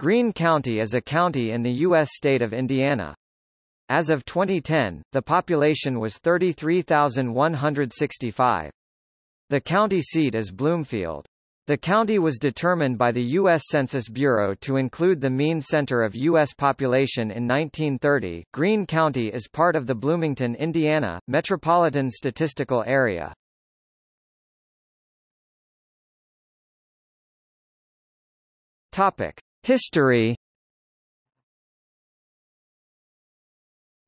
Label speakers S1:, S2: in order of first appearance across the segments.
S1: Greene County is a county in the U.S. state of Indiana. As of 2010, the population was 33,165. The county seat is Bloomfield. The county was determined by the U.S. Census Bureau to include the mean center of U.S. population in 1930. Greene County is part of the Bloomington, Indiana, Metropolitan Statistical Area. Topic. History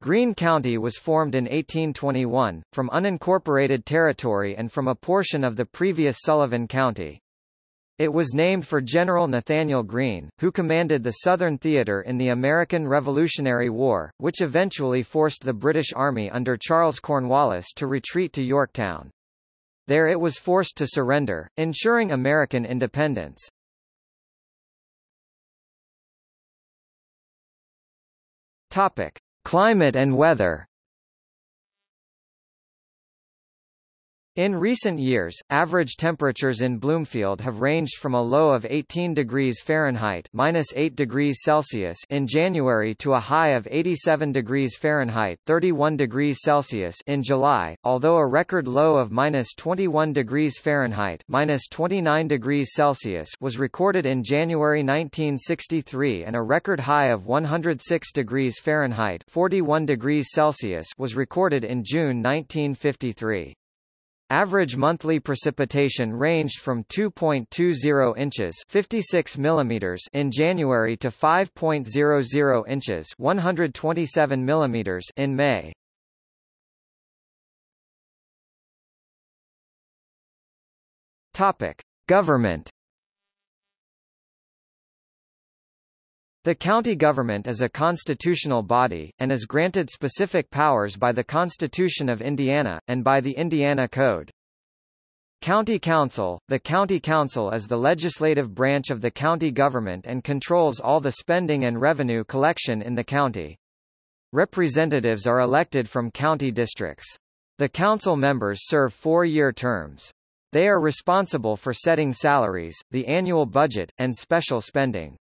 S1: Greene County was formed in 1821, from unincorporated territory and from a portion of the previous Sullivan County. It was named for General Nathanael Greene, who commanded the Southern Theater in the American Revolutionary War, which eventually forced the British Army under Charles Cornwallis to retreat to Yorktown. There it was forced to surrender, ensuring American independence. Topic: Climate and weather. In recent years, average temperatures in Bloomfield have ranged from a low of 18 degrees Fahrenheit (-8 degrees Celsius) in January to a high of 87 degrees Fahrenheit (31 degrees Celsius) in July, although a record low of -21 degrees Fahrenheit (-29 degrees Celsius) was recorded in January 1963 and a record high of 106 degrees Fahrenheit (41 degrees Celsius) was recorded in June 1953. Average monthly precipitation ranged from 2.20 inches 56 millimeters in January to 5.00 inches 127 millimeters in May. Topic: Government The county government is a constitutional body, and is granted specific powers by the Constitution of Indiana, and by the Indiana Code. County Council – The County Council is the legislative branch of the county government and controls all the spending and revenue collection in the county. Representatives are elected from county districts. The council members serve four-year terms. They are responsible for setting salaries, the annual budget, and special spending.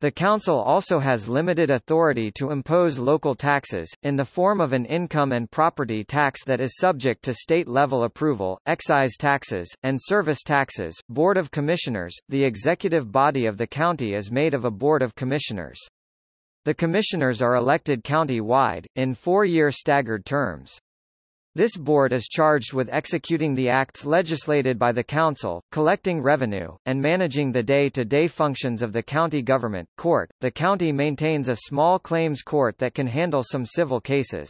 S1: The Council also has limited authority to impose local taxes, in the form of an income and property tax that is subject to state-level approval, excise taxes, and service taxes. Board of Commissioners – The executive body of the county is made of a Board of Commissioners. The commissioners are elected county-wide, in four-year staggered terms. This board is charged with executing the acts legislated by the council, collecting revenue, and managing the day-to-day -day functions of the county government. Court. The county maintains a small claims court that can handle some civil cases.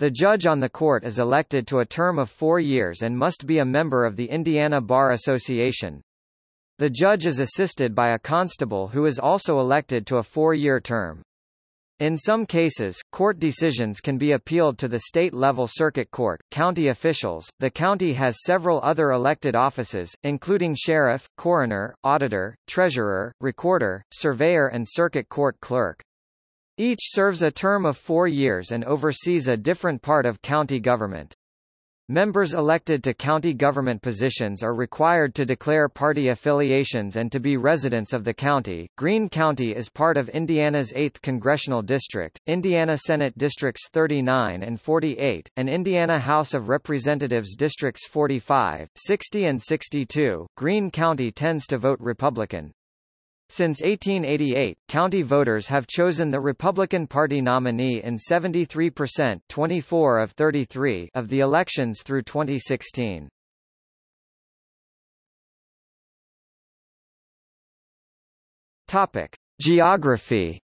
S1: The judge on the court is elected to a term of four years and must be a member of the Indiana Bar Association. The judge is assisted by a constable who is also elected to a four-year term. In some cases, court decisions can be appealed to the state-level circuit court. County officials The county has several other elected offices, including sheriff, coroner, auditor, treasurer, recorder, surveyor and circuit court clerk. Each serves a term of four years and oversees a different part of county government. Members elected to county government positions are required to declare party affiliations and to be residents of the county. Greene County is part of Indiana's 8th congressional district, Indiana Senate Districts 39 and 48, and Indiana House of Representatives Districts 45, 60 and 62. Greene County tends to vote Republican. Since 1888, county voters have chosen the Republican Party nominee in 73% 24 of 33 of the elections through 2016. Topic: Geography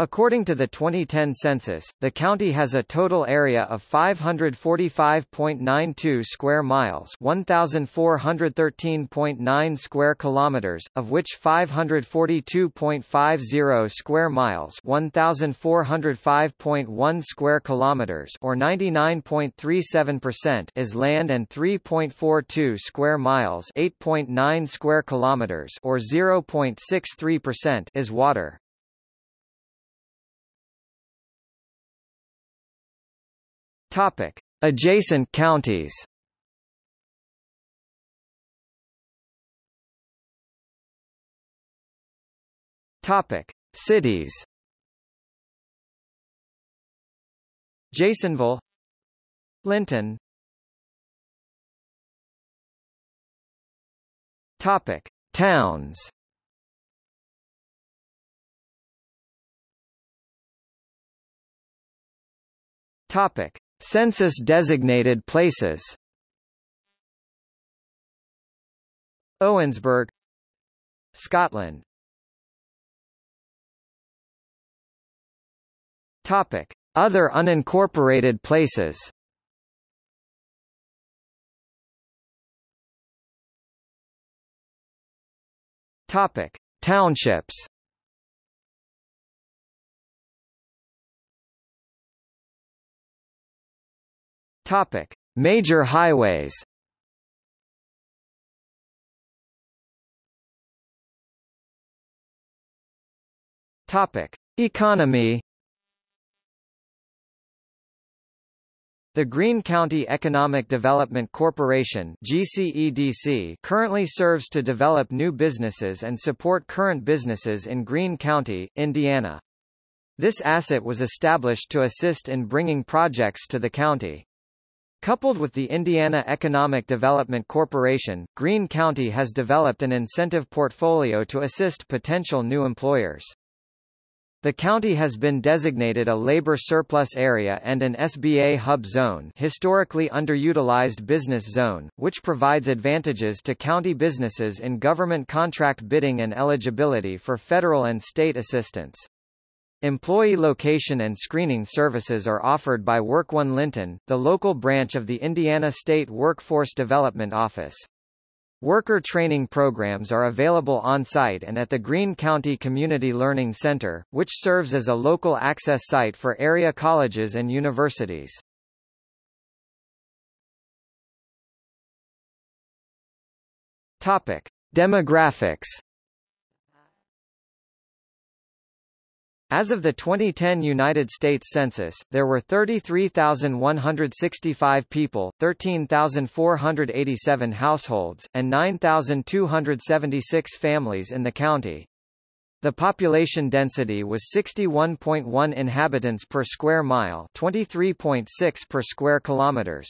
S1: According to the 2010 census, the county has a total area of 545.92 square miles, 1413.9 square kilometers, of which 542.50 square miles, 1405.1 square kilometers, or 99.37% is land and 3.42 square miles, 8.9 square kilometers, or 0.63% is water. Topic: Adjacent counties. Topic: Cities. Jasonville, Linton. Topic: Towns. Topic: Census-designated places. Owensburg, Scotland. Topic: Other unincorporated places. Topic: Townships. Topic: Major highways. Topic: Economy. The Greene County Economic Development Corporation GCEDC currently serves to develop new businesses and support current businesses in Greene County, Indiana. This asset was established to assist in bringing projects to the county. Coupled with the Indiana Economic Development Corporation, Greene County has developed an incentive portfolio to assist potential new employers. The county has been designated a labor surplus area and an SBA hub zone historically underutilized business zone, which provides advantages to county businesses in government contract bidding and eligibility for federal and state assistance. Employee location and screening services are offered by WorkOne Linton, the local branch of the Indiana State Workforce Development Office. Worker training programs are available on-site and at the Greene County Community Learning Center, which serves as a local access site for area colleges and universities. Topic: Demographics As of the 2010 United States Census, there were 33,165 people, 13,487 households, and 9,276 families in the county. The population density was 61.1 inhabitants per square mile, 23.6 per square kilometers.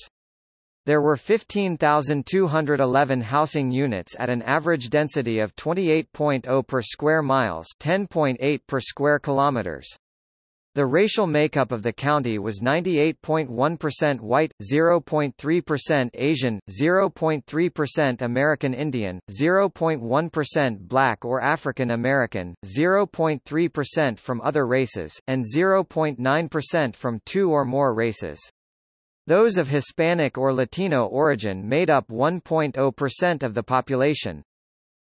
S1: There were 15,211 housing units at an average density of 28.0 per square miles 10.8 per square kilometers. The racial makeup of the county was 98.1% white, 0.3% Asian, 0.3% American Indian, 0.1% Black or African American, 0.3% from other races, and 0.9% from two or more races. Those of Hispanic or Latino origin made up 1.0% of the population.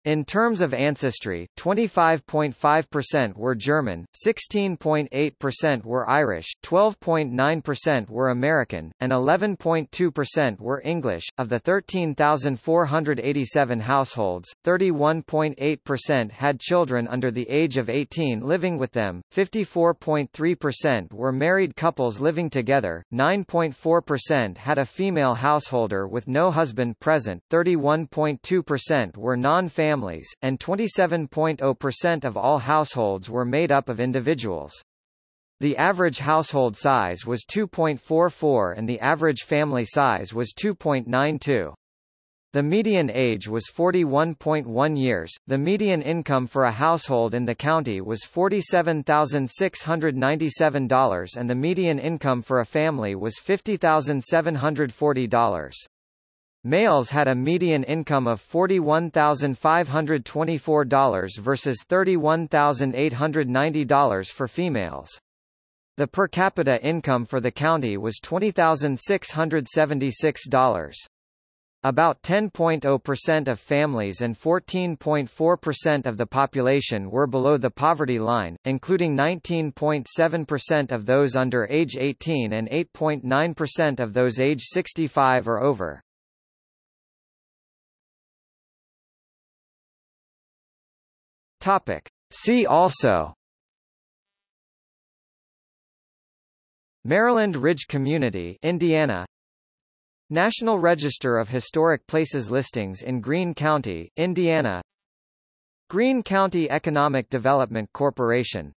S1: In terms of ancestry, 25.5% were German, 16.8% were Irish, 12.9% were American, and 11.2% were English. Of the 13,487 households, 31.8% had children under the age of 18 living with them, 54.3% were married couples living together, 9.4% had a female householder with no husband present, 31.2% were non-family families, and 27.0% of all households were made up of individuals. The average household size was 2.44 and the average family size was 2.92. The median age was 41.1 years. The median income for a household in the county was $47,697 and the median income for a family was $50,740. Males had a median income of $41,524 versus $31,890 for females. The per capita income for the county was $20,676. About 10.0% of families and 14.4% of the population were below the poverty line, including 19.7% of those under age 18 and 8.9% of those age 65 or over. Topic. See also. Maryland Ridge Community Indiana. National Register of Historic Places listings in Greene County, Indiana. Greene County Economic Development Corporation